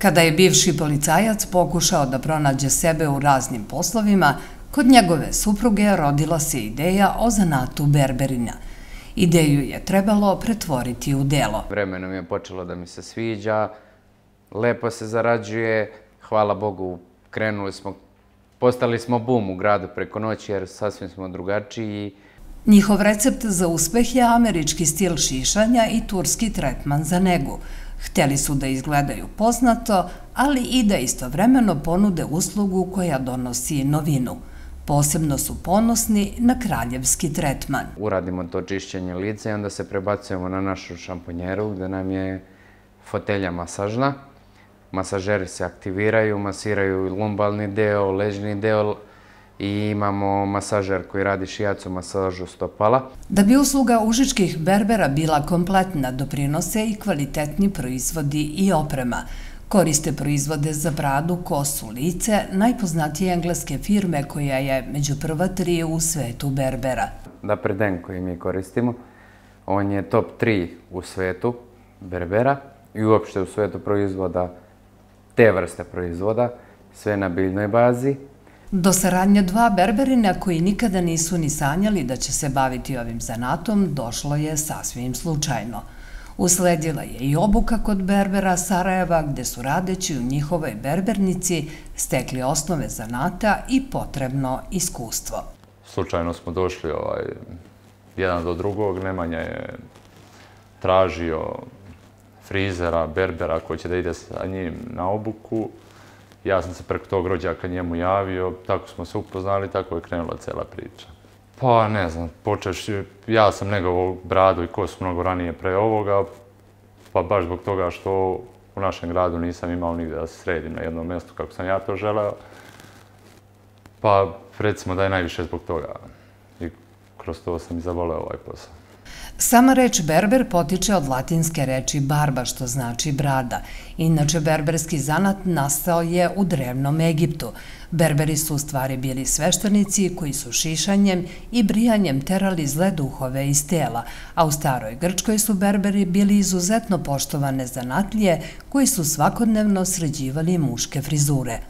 Kada je bivši policajac pokušao da pronađe sebe u raznim poslovima, kod njegove supruge rodila se ideja o zanatu berberina. Ideju je trebalo pretvoriti u delo. Vremenom je počelo da mi se sviđa, lepo se zarađuje, hvala Bogu, krenuli smo, postali smo bum u gradu preko noći jer sasvim smo drugačiji. Njihov recept za uspeh je američki stil šišanja i turski tretman za negu. Hteli su da izgledaju poznato, ali i da istovremeno ponude uslugu koja donosi novinu. Posebno su ponosni na kraljevski tretman. Uradimo to čišćenje lice i onda se prebacujemo na našu šamponjeru gde nam je fotelja masažna. Masažeri se aktiviraju, masiraju lumbalni deo, ležni deo, i imamo masažer koji radi šijacu masažu stopala. Da bi usluga užičkih berbera bila kompletna, doprinose i kvalitetni proizvodi i oprema. Koriste proizvode za bradu, kosu, lice, najpoznatije engleske firme koja je među prva tri u svetu berbera. Da preden koji mi koristimo, on je top 3 u svetu berbera i uopšte u svetu proizvoda, te vrste proizvoda, sve na biljnoj bazi, Do saradnje dva berberina koji nikada nisu ni sanjali da će se baviti ovim zanatom, došlo je sasvim slučajno. Usledila je i obuka kod berbera Sarajeva, gde su radeći u njihovoj berbernici stekli osnove zanata i potrebno iskustvo. Slučajno smo došli ovaj, jedan do drugog. Nemanja je tražio frizera, berbera koji će da ide sa njim na obuku. Ja sam se preko tog rođaka njemu javio, tako smo se upoznali, tako je krenula cela priča. Pa ne znam, počeš, ja sam negovao bradu i kosu mnogo ranije pre ovoga, pa baš zbog toga što u našem gradu nisam imao nigde da se sredim na jednom mjestu kako sam ja to želeo. Pa recimo da je najviše zbog toga. I kroz to sam i zavoleo ovaj posao. Sama reč berber potiče od latinske reči barba, što znači brada. Inače, berberski zanat nastao je u drevnom Egiptu. Berberi su u stvari bili sveštenici koji su šišanjem i brijanjem terali zle duhove iz tela, a u staroj Grčkoj su berberi bili izuzetno poštovane zanatlije koji su svakodnevno sređivali muške frizure.